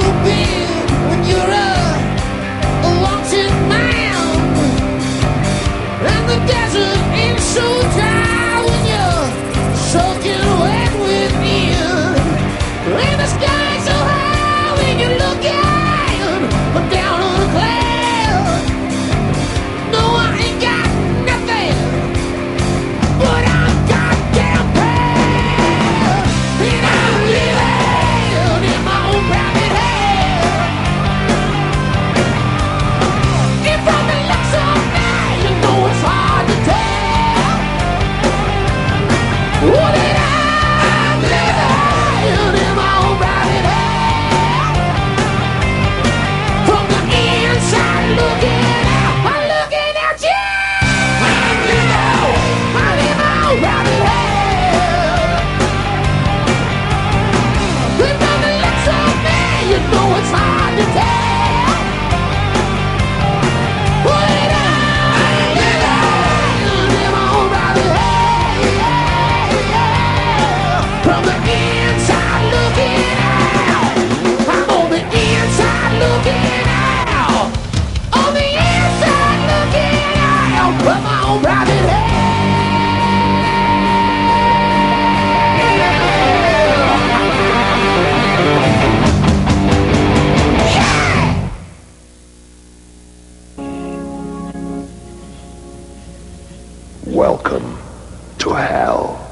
to. To hell.